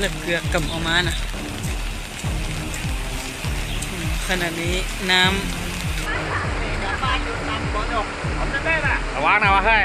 เลือกเกลือกกับออกมานะอืมขณะนี้น้ำระวังนะวะเฮ้ย